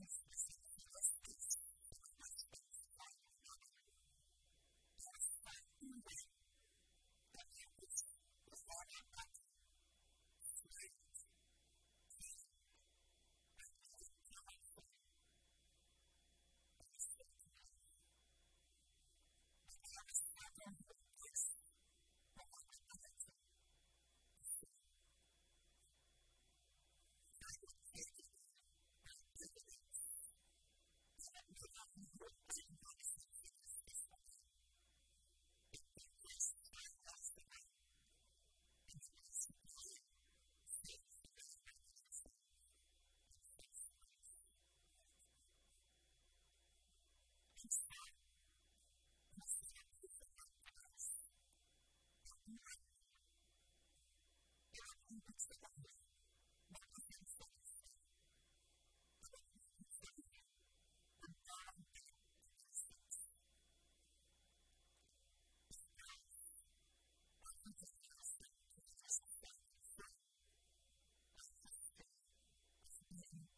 promises.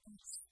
Thanks.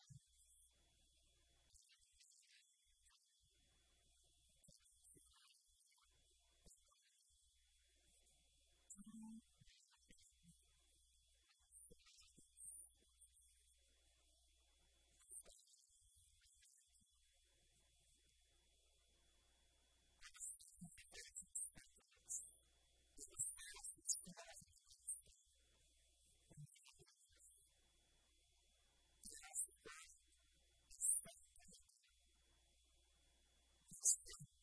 Christ.